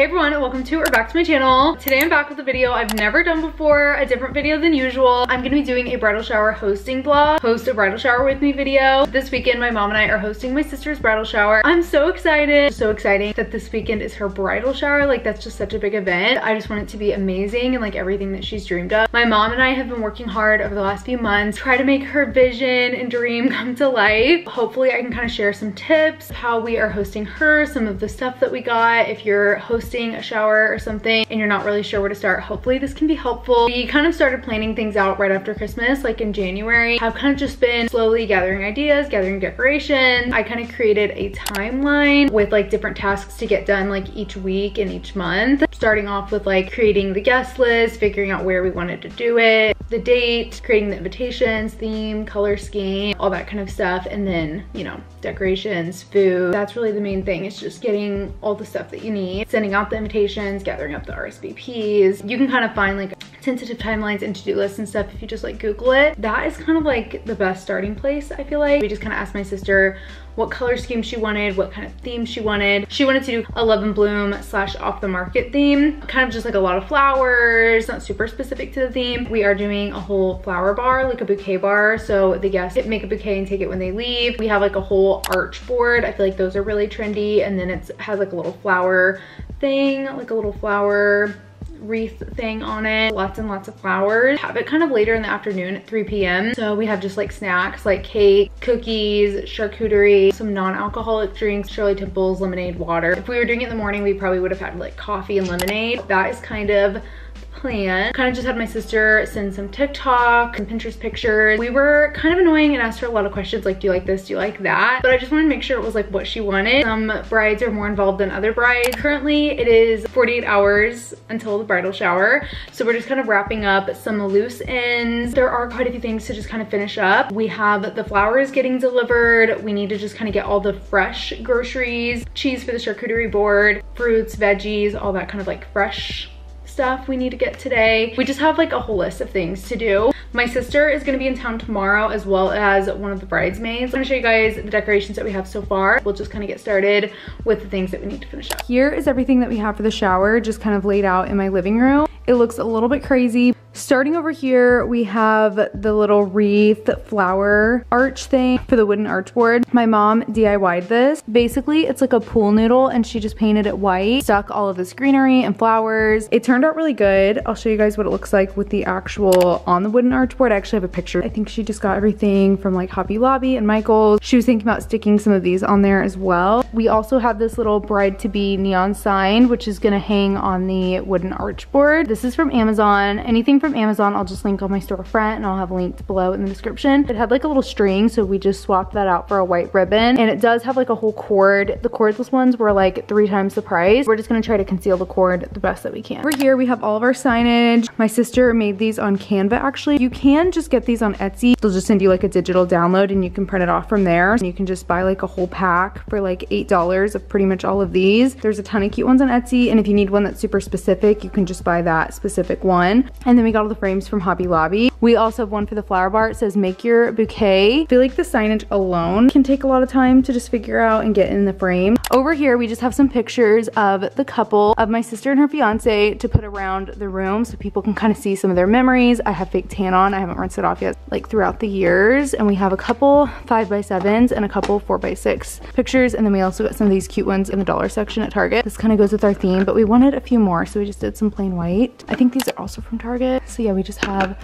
Hey everyone, welcome to or back to my channel. Today I'm back with a video I've never done before, a different video than usual. I'm gonna be doing a bridal shower hosting vlog, host a bridal shower with me video. This weekend, my mom and I are hosting my sister's bridal shower. I'm so excited, so exciting that this weekend is her bridal shower. Like that's just such a big event. I just want it to be amazing and like everything that she's dreamed of. My mom and I have been working hard over the last few months, try to make her vision and dream come to life. Hopefully I can kind of share some tips, how we are hosting her, some of the stuff that we got. If you're hosting a shower or something and you're not really sure where to start, hopefully this can be helpful. We kind of started planning things out right after Christmas, like in January. I've kind of just been slowly gathering ideas, gathering decorations. I kind of created a timeline with like different tasks to get done like each week and each month. Starting off with like creating the guest list, figuring out where we wanted to do it, the date, creating the invitations, theme, color scheme, all that kind of stuff. And then, you know, decorations, food. That's really the main thing. It's just getting all the stuff that you need, sending out the invitations, gathering up the RSVPs. You can kind of find like tentative timelines and to-do lists and stuff if you just like Google it. That is kind of like the best starting place, I feel like. We just kind of asked my sister what color scheme she wanted, what kind of theme she wanted. She wanted to do a Love in Bloom slash off the market theme, kind of just like a lot of flowers, not super specific to the theme. We are doing a whole flower bar, like a bouquet bar. So the guests make a bouquet and take it when they leave. We have like a whole arch board. I feel like those are really trendy. And then it has like a little flower thing, like a little flower wreath thing on it. Lots and lots of flowers. Have it kind of later in the afternoon at 3 p.m so we have just like snacks like cake cookies charcuterie some non-alcoholic drinks shirley temples lemonade water. If we were doing it in the morning we probably would have had like coffee and lemonade. That is kind of plan. Kind of just had my sister send some TikTok and Pinterest pictures. We were kind of annoying and asked her a lot of questions like, do you like this? Do you like that? But I just wanted to make sure it was like what she wanted. Some brides are more involved than other brides. Currently, it is 48 hours until the bridal shower. So we're just kind of wrapping up some loose ends. There are quite a few things to just kind of finish up. We have the flowers getting delivered. We need to just kind of get all the fresh groceries, cheese for the charcuterie board, fruits, veggies, all that kind of like fresh stuff we need to get today. We just have like a whole list of things to do. My sister is gonna be in town tomorrow as well as one of the bridesmaids. I'm gonna show you guys the decorations that we have so far. We'll just kind of get started with the things that we need to finish up. Here is everything that we have for the shower, just kind of laid out in my living room. It looks a little bit crazy. Starting over here, we have the little wreath flower arch thing for the wooden arch board. My mom DIY'd this. Basically, it's like a pool noodle and she just painted it white, stuck all of this greenery and flowers. It turned out really good. I'll show you guys what it looks like with the actual on the wooden arch board. I actually have a picture. I think she just got everything from like Hobby Lobby and Michael's. She was thinking about sticking some of these on there as well. We also have this little bride-to-be neon sign, which is gonna hang on the wooden archboard. This is from Amazon. Anything from Amazon, I'll just link on my storefront and I'll have linked below in the description. It had like a little string, so we just swapped that out for a white ribbon. And it does have like a whole cord. The cordless ones were like three times the price. We're just gonna try to conceal the cord the best that we can. Over here, we have all of our signage. My sister made these on Canva actually. You can just get these on Etsy. They'll just send you like a digital download and you can print it off from there. And you can just buy like a whole pack for like $8 of pretty much all of these. There's a ton of cute ones on Etsy. And if you need one that's super specific, you can just buy that specific one. And then we got all the frames from Hobby Lobby. We also have one for the flower bar. It says make your bouquet. I feel like the signage alone can take a lot of time to just figure out and get in the frame. Over here, we just have some pictures of the couple, of my sister and her fiance to put around the room so people can kind of see some of their memories. I have fake tan on. I haven't rinsed it off yet, like throughout the years. And we have a couple five by sevens and a couple four by six pictures. And then we also got some of these cute ones in the dollar section at Target. This kind of goes with our theme, but we wanted a few more. So we just did some plain white. I think these are also from Target. So yeah, we just have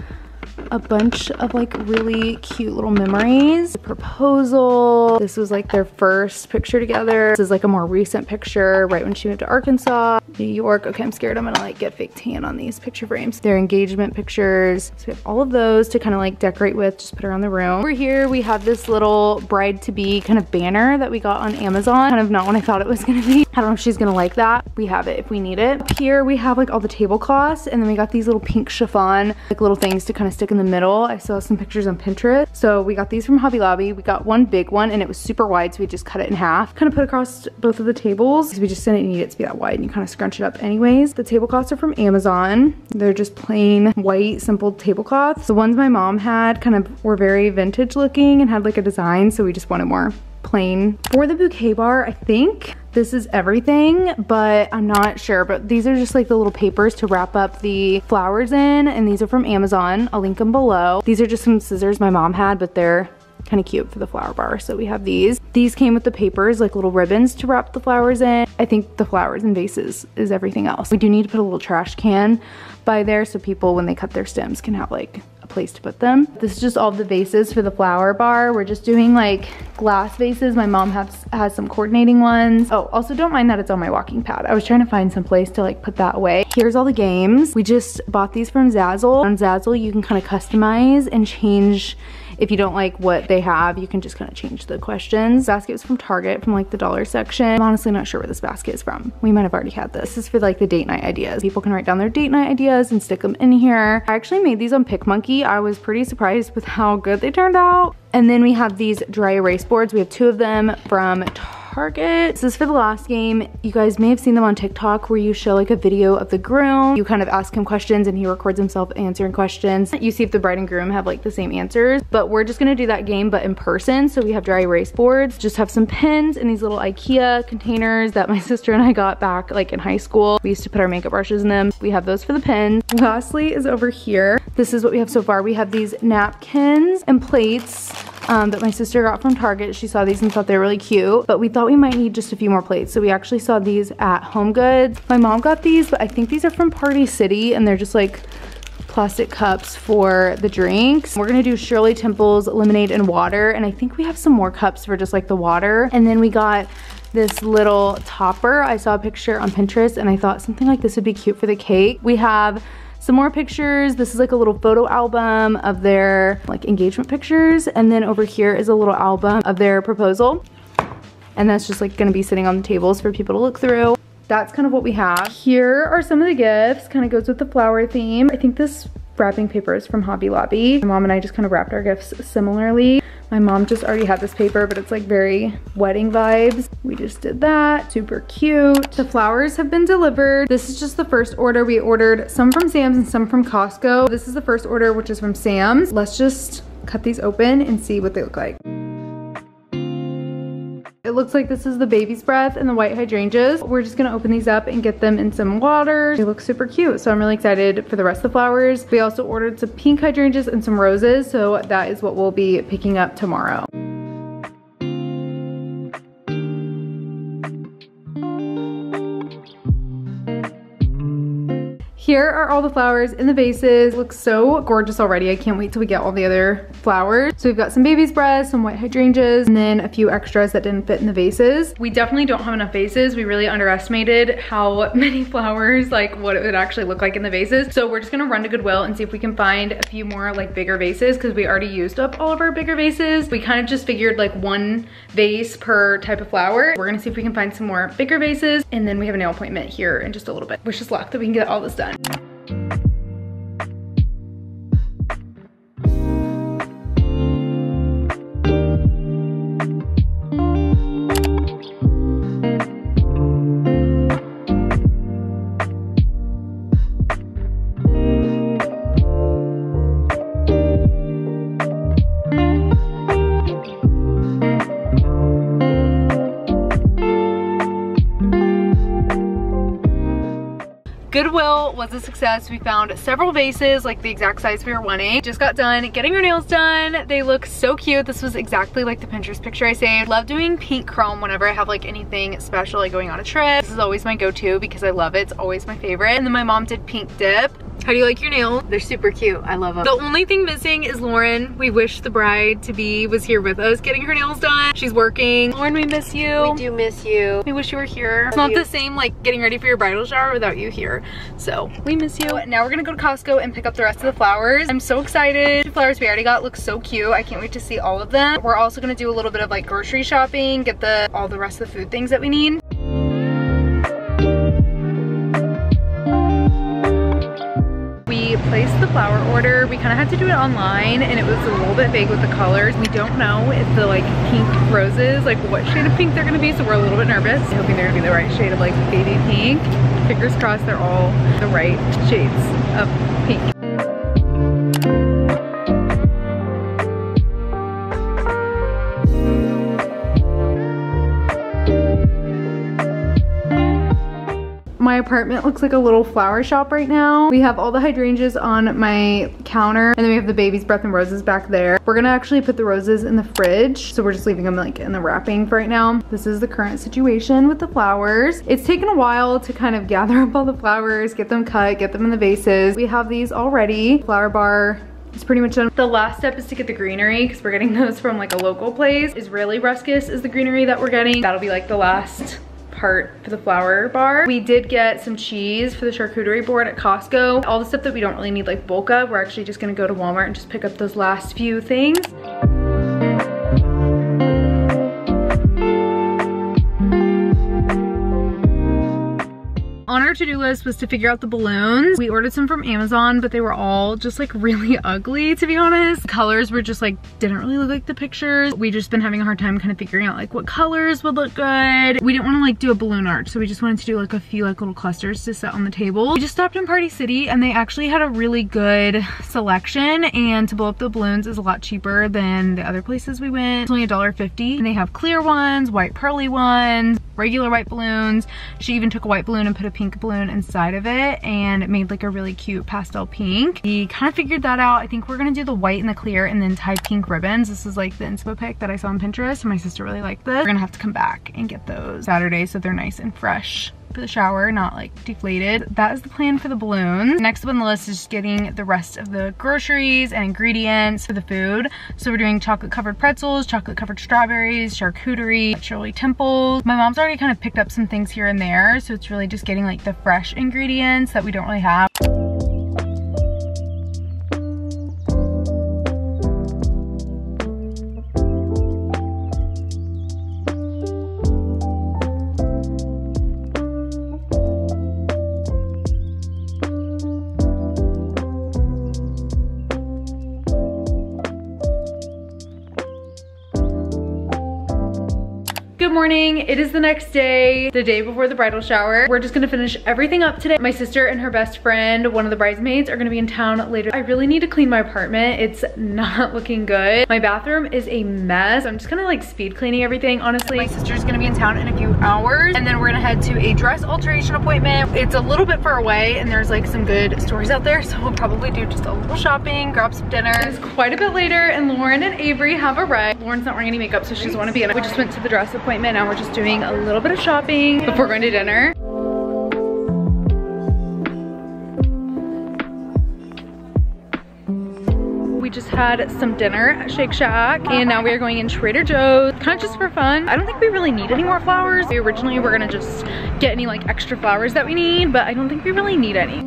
a bunch of like really cute little memories. The proposal. This was like their first picture together. This is like a more recent picture right when she moved to Arkansas, New York. Okay, I'm scared I'm gonna like get fake tan on these picture frames. Their engagement pictures. So we have all of those to kind of like decorate with, just put around the room. Over here, we have this little bride to be kind of banner that we got on Amazon. Kind of not what I thought it was gonna be. I don't know if she's gonna like that. We have it if we need it. Up here, we have like all the tablecloths and then we got these little pink chiffon, like little things to kind of stick in the middle. I saw some pictures on Pinterest. So we got these from Hobby Lobby. We got one big one and it was super wide. So we just cut it in half, kind of put across both of the tables because we just didn't need it to be that wide and you kind of scrunch it up anyways. The tablecloths are from Amazon. They're just plain white, simple tablecloths. The ones my mom had kind of were very vintage looking and had like a design. So we just wanted more plain. For the bouquet bar, I think this is everything, but I'm not sure. But these are just like the little papers to wrap up the flowers in. And these are from Amazon. I'll link them below. These are just some scissors my mom had, but they're kind of cute for the flower bar. So we have these. These came with the papers, like little ribbons to wrap the flowers in. I think the flowers and vases is everything else. We do need to put a little trash can by there so people, when they cut their stems, can have like a place to put them. This is just all the vases for the flower bar. We're just doing like glass vases. My mom has, has some coordinating ones. Oh, also don't mind that it's on my walking pad. I was trying to find some place to like put that away. Here's all the games. We just bought these from Zazzle. On Zazzle, you can kind of customize and change if you don't like what they have, you can just kind of change the questions. Basket was from Target, from like the dollar section. I'm honestly not sure where this basket is from. We might have already had this. This is for like the date night ideas. People can write down their date night ideas and stick them in here. I actually made these on PicMonkey. I was pretty surprised with how good they turned out. And then we have these dry erase boards. We have two of them from Target Target. This is for the last game. You guys may have seen them on TikTok where you show like a video of the groom. You kind of ask him questions and he records himself answering questions. You see if the bride and groom have like the same answers. But we're just gonna do that game but in person. So we have dry erase boards, just have some pens and these little Ikea containers that my sister and I got back like in high school. We used to put our makeup brushes in them. We have those for the pens. Lastly is over here. This is what we have so far. We have these napkins and plates um, that my sister got from Target. She saw these and thought they were really cute, but we thought we might need just a few more plates. So we actually saw these at Home Goods. My mom got these, but I think these are from Party City and they're just like plastic cups for the drinks. We're gonna do Shirley Temple's lemonade and water. And I think we have some more cups for just like the water. And then we got this little topper. I saw a picture on Pinterest and I thought something like this would be cute for the cake. We have some more pictures. This is like a little photo album of their like engagement pictures. And then over here is a little album of their proposal. And that's just like gonna be sitting on the tables for people to look through. That's kind of what we have. Here are some of the gifts, kind of goes with the flower theme. I think this wrapping paper is from Hobby Lobby. My mom and I just kind of wrapped our gifts similarly. My mom just already had this paper, but it's like very wedding vibes. We just did that, super cute. The flowers have been delivered. This is just the first order. We ordered some from Sam's and some from Costco. This is the first order, which is from Sam's. Let's just cut these open and see what they look like. Looks like this is the baby's breath and the white hydrangeas. We're just gonna open these up and get them in some water. They look super cute, so I'm really excited for the rest of the flowers. We also ordered some pink hydrangeas and some roses, so that is what we'll be picking up tomorrow. Here are all the flowers in the vases. Looks so gorgeous already. I can't wait till we get all the other flowers. So we've got some baby's breath, some white hydrangeas, and then a few extras that didn't fit in the vases. We definitely don't have enough vases. We really underestimated how many flowers, like what it would actually look like in the vases. So we're just gonna run to Goodwill and see if we can find a few more like bigger vases because we already used up all of our bigger vases. We kind of just figured like one vase per type of flower. We're gonna see if we can find some more bigger vases and then we have a nail appointment here in just a little bit. Wish us luck that we can get all this done. Goodwill was a success. We found several vases, like the exact size we were wanting. Just got done getting our nails done. They look so cute. This was exactly like the Pinterest picture I saved. Love doing pink chrome whenever I have like anything special, like going on a trip. This is always my go-to because I love it. It's always my favorite. And then my mom did pink dip. How do you like your nails? They're super cute. I love them. The only thing missing is Lauren. We wish the bride to be was here with us getting her nails done. She's working. Lauren, we miss you. We do miss you. We wish you were here. It's not you. the same like getting ready for your bridal shower without you here. So we miss you. Now we're gonna go to Costco and pick up the rest of the flowers. I'm so excited. The flowers we already got look so cute. I can't wait to see all of them. We're also gonna do a little bit of like grocery shopping, get the all the rest of the food things that we need. Flower order. We kind of had to do it online and it was a little bit vague with the colors. We don't know if the like pink roses, like what shade of pink they're gonna be, so we're a little bit nervous. Hoping they're gonna be the right shade of like baby pink. Fingers crossed they're all the right shades of pink. Apartment looks like a little flower shop right now. We have all the hydrangeas on my counter and then we have the baby's breath and roses back there. We're gonna actually put the roses in the fridge. So we're just leaving them like in the wrapping for right now. This is the current situation with the flowers. It's taken a while to kind of gather up all the flowers, get them cut, get them in the vases. We have these already. Flower bar it's pretty much done. The last step is to get the greenery because we're getting those from like a local place. Israeli Ruscus is the greenery that we're getting. That'll be like the last part for the flower bar. We did get some cheese for the charcuterie board at Costco. All the stuff that we don't really need like bulk of, we're actually just gonna go to Walmart and just pick up those last few things. On our to-do list was to figure out the balloons. We ordered some from Amazon, but they were all just like really ugly, to be honest. Colors were just like, didn't really look like the pictures. We just been having a hard time kind of figuring out like what colors would look good. We didn't want to like do a balloon arch, so we just wanted to do like a few like little clusters to set on the table. We just stopped in Party City and they actually had a really good selection and to blow up the balloons is a lot cheaper than the other places we went. It's only $1.50 and they have clear ones, white pearly ones, regular white balloons. She even took a white balloon and put a pink balloon inside of it and it made like a really cute pastel pink. We kind of figured that out. I think we're gonna do the white and the clear and then tie pink ribbons. This is like the inspo pic that I saw on Pinterest my sister really liked this. We're gonna have to come back and get those Saturday so they're nice and fresh the shower, not like deflated. That is the plan for the balloons. Next up on the list is just getting the rest of the groceries and ingredients for the food. So we're doing chocolate covered pretzels, chocolate covered strawberries, charcuterie, Shirley Temples. My mom's already kind of picked up some things here and there. So it's really just getting like the fresh ingredients that we don't really have. Morning. It is the next day, the day before the bridal shower. We're just gonna finish everything up today. My sister and her best friend, one of the bridesmaids, are gonna be in town later. I really need to clean my apartment. It's not looking good. My bathroom is a mess. I'm just kind of like speed cleaning everything, honestly. My sister's gonna be in town in a few hours and then we're gonna head to a dress alteration appointment. It's a little bit far away and there's like some good stores out there. So we'll probably do just a little shopping, grab some dinner. It's quite a bit later and Lauren and Avery have arrived. Lauren's not wearing any makeup so she doesn't wanna be in it. We just went to the dress appointment now we're just doing a little bit of shopping before going to dinner. We just had some dinner at Shake Shack and now we are going in Trader Joe's, kind of just for fun. I don't think we really need any more flowers. Originally, we originally were gonna just get any like extra flowers that we need, but I don't think we really need any.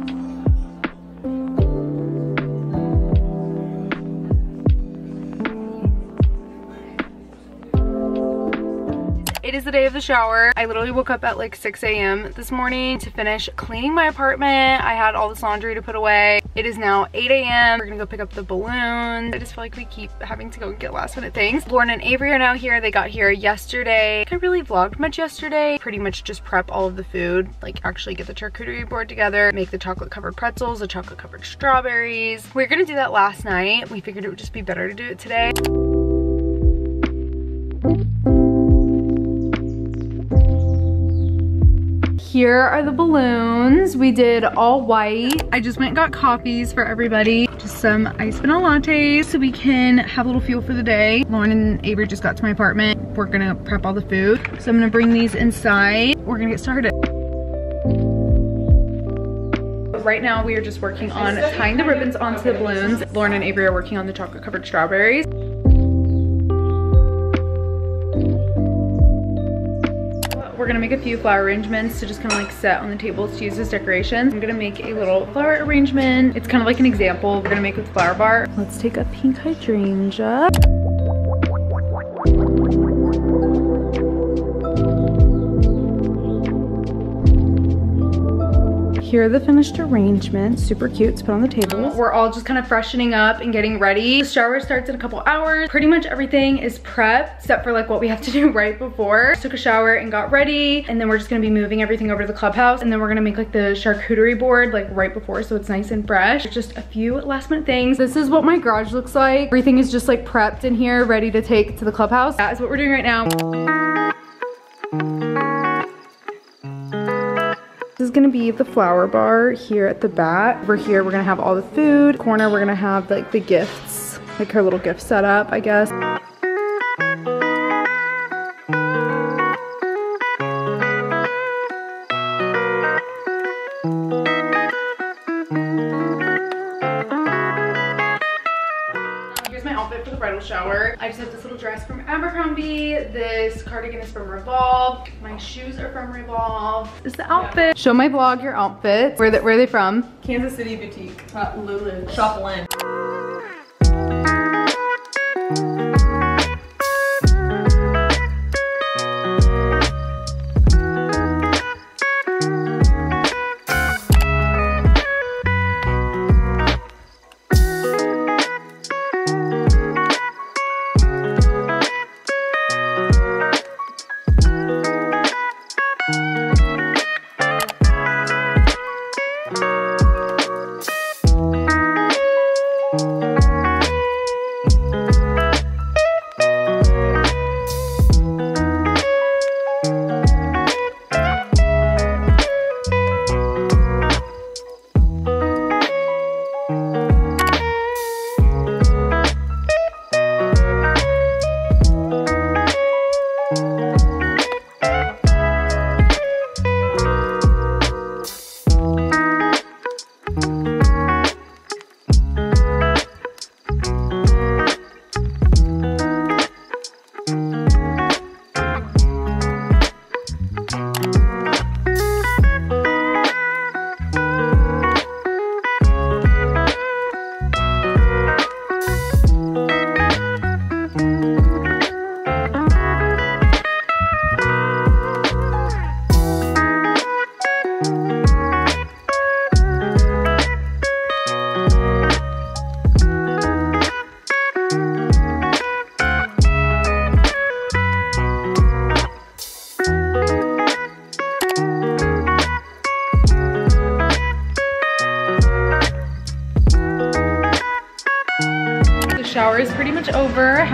Day of the shower. I literally woke up at like 6 a.m. this morning to finish cleaning my apartment. I had all this laundry to put away. It is now 8 a.m. We're gonna go pick up the balloons. I just feel like we keep having to go get last minute things. Lauren and Avery are now here. They got here yesterday. I really vlogged much yesterday. Pretty much just prep all of the food, like actually get the charcuterie board together, make the chocolate covered pretzels, the chocolate covered strawberries. We are gonna do that last night. We figured it would just be better to do it today. Here are the balloons. We did all white. I just went and got coffees for everybody. Just some iced vanilla lattes so we can have a little fuel for the day. Lauren and Avery just got to my apartment. We're gonna prep all the food. So I'm gonna bring these inside. We're gonna get started. right now we are just working on tying the ribbons onto the balloons. Lauren and Avery are working on the chocolate covered strawberries. Gonna make a few flower arrangements to just kind of like set on the tables to use as decorations. I'm gonna make a little flower arrangement. It's kind of like an example we're gonna make with flower bar. Let's take a pink hydrangea. Here are the finished arrangements. Super cute to put on the table. We're all just kind of freshening up and getting ready. The shower starts in a couple hours. Pretty much everything is prepped except for like what we have to do right before. Just took a shower and got ready and then we're just gonna be moving everything over to the clubhouse and then we're gonna make like the charcuterie board like right before so it's nice and fresh. Just a few last minute things. This is what my garage looks like. Everything is just like prepped in here ready to take to the clubhouse. That is what we're doing right now. Is gonna be the flower bar here at the back. Over here, we're gonna have all the food. Corner, we're gonna have like the gifts, like her little gift setup, I guess. Here's my outfit for the bridal shower. I just have this little dress from Abercrombie. This cardigan is from Revolve. Shoes are from Revolve. This is the outfit. Show my blog your outfit. Where, they, where are they from? Kansas City Boutique. Uh, Lulu. Shop Lynn.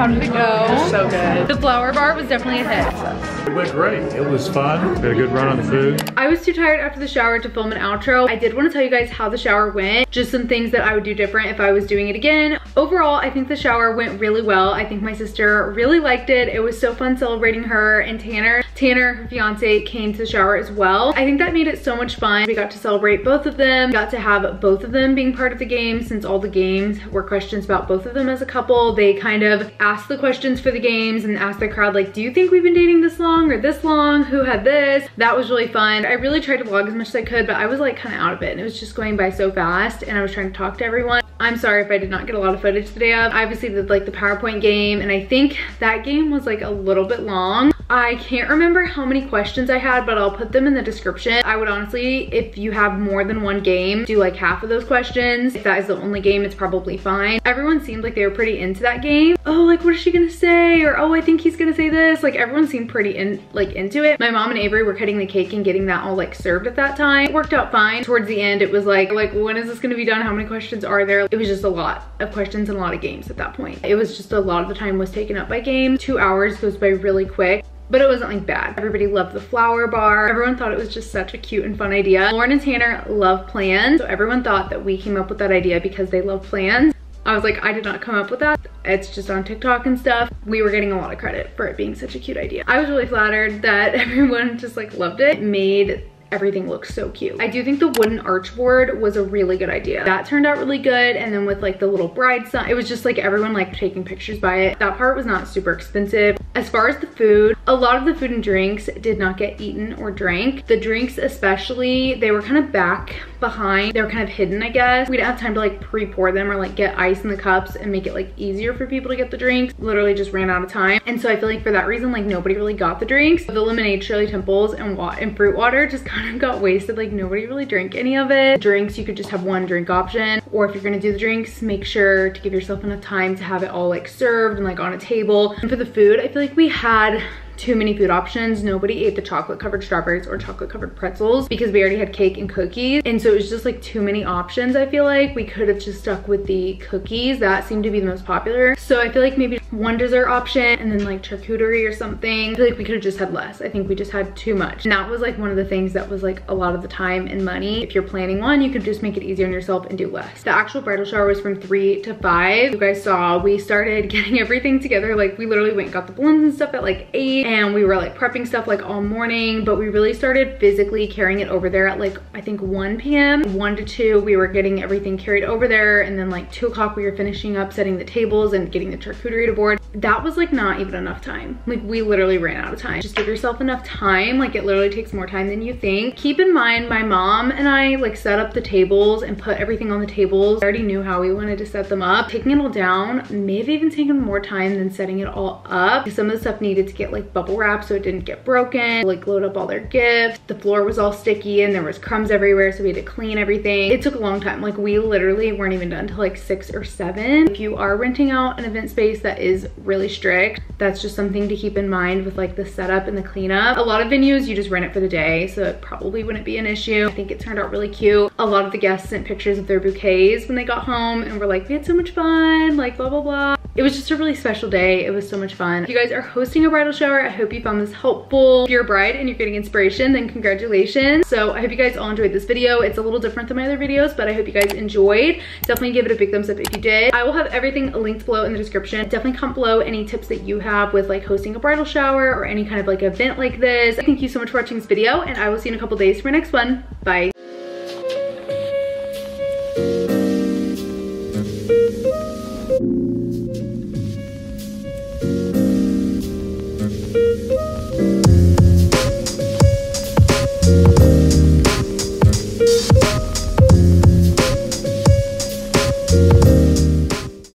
How did it go? So good. The flower bar was definitely a hit. It went great. It was fun. We had a good run on the food. I was too tired after the shower to film an outro. I did want to tell you guys how the shower went. Just some things that I would do different if I was doing it again. Overall, I think the shower went really well. I think my sister really liked it. It was so fun celebrating her and Tanner. Tanner, her fiance, came to the shower as well. I think that made it so much fun. We got to celebrate both of them. Got to have both of them being part of the game since all the games were questions about both of them as a couple. They kind of asked the questions for the games and asked the crowd like, do you think we've been dating this long or this long? Who had this? That was really fun. I really tried to vlog as much as I could, but I was like kind of out of it and it was just going by so fast and I was trying to talk to everyone. I'm sorry if I did not get a lot of footage today of. I obviously did like the PowerPoint game and I think that game was like a little bit long. I can't remember how many questions I had, but I'll put them in the description. I would honestly, if you have more than one game, do like half of those questions. If that is the only game, it's probably fine. Everyone seemed like they were pretty into that game. Oh, like what is she gonna say? Or oh, I think he's gonna say this. Like everyone seemed pretty in like into it. My mom and Avery were cutting the cake and getting that all like served at that time. It worked out fine. Towards the end, it was like, like when is this gonna be done? How many questions are there? It was just a lot of questions and a lot of games at that point. It was just a lot of the time was taken up by games. Two hours goes by really quick but it wasn't like bad. Everybody loved the flower bar. Everyone thought it was just such a cute and fun idea. Lauren and Tanner love plans. So everyone thought that we came up with that idea because they love plans. I was like, I did not come up with that. It's just on TikTok and stuff. We were getting a lot of credit for it being such a cute idea. I was really flattered that everyone just like loved it. it made everything looks so cute. I do think the wooden archboard was a really good idea. That turned out really good. And then with like the little bride sign, it was just like everyone like taking pictures by it. That part was not super expensive. As far as the food, a lot of the food and drinks did not get eaten or drank. The drinks especially, they were kind of back behind. They were kind of hidden, I guess. We didn't have time to like pre-pour them or like get ice in the cups and make it like easier for people to get the drinks. Literally just ran out of time. And so I feel like for that reason, like nobody really got the drinks. The lemonade, Shirley Temples, and, and fruit water just kind of got wasted. Like nobody really drank any of it. Drinks, you could just have one drink option. Or if you're gonna do the drinks, make sure to give yourself enough time to have it all like served and like on a table. And for the food, I feel like we had too many food options. Nobody ate the chocolate covered strawberries or chocolate covered pretzels because we already had cake and cookies. And so it was just like too many options. I feel like we could have just stuck with the cookies. That seemed to be the most popular. So I feel like maybe one dessert option and then like charcuterie or something. I feel like we could have just had less. I think we just had too much. And that was like one of the things that was like a lot of the time and money. If you're planning one, you could just make it easier on yourself and do less. The actual bridal shower was from three to five. You guys saw we started getting everything together. Like we literally went and got the balloons and stuff at like eight and we were like prepping stuff like all morning, but we really started physically carrying it over there at like, I think 1 p.m. One to two, we were getting everything carried over there. And then like two o'clock, we were finishing up setting the tables and getting the charcuterie to board. That was like not even enough time. Like we literally ran out of time. Just give yourself enough time. Like it literally takes more time than you think. Keep in mind, my mom and I like set up the tables and put everything on the tables. I already knew how we wanted to set them up. Taking it all down may have even taken more time than setting it all up. Some of the stuff needed to get like bubble wrap so it didn't get broken. Like load up all their gifts. The floor was all sticky and there was crumbs everywhere so we had to clean everything. It took a long time. Like we literally weren't even done till like six or seven. If you are renting out an event space that is really strict, that's just something to keep in mind with like the setup and the cleanup. A lot of venues, you just rent it for the day, so it probably wouldn't be an issue. I think it turned out really cute. A lot of the guests sent pictures of their bouquets when they got home and were like, we had so much fun, like blah, blah, blah. It was just a really special day. It was so much fun. If you guys are hosting a bridal shower, I hope you found this helpful. If you're a bride and you're getting inspiration, then congratulations. So I hope you guys all enjoyed this video. It's a little different than my other videos, but I hope you guys enjoyed. Definitely give it a big thumbs up if you did. I will have everything linked below in the description. Definitely comment below any tips that you have with like hosting a bridal shower or any kind of like event like this. Thank you so much for watching this video and I will see you in a couple days for my next one. Bye.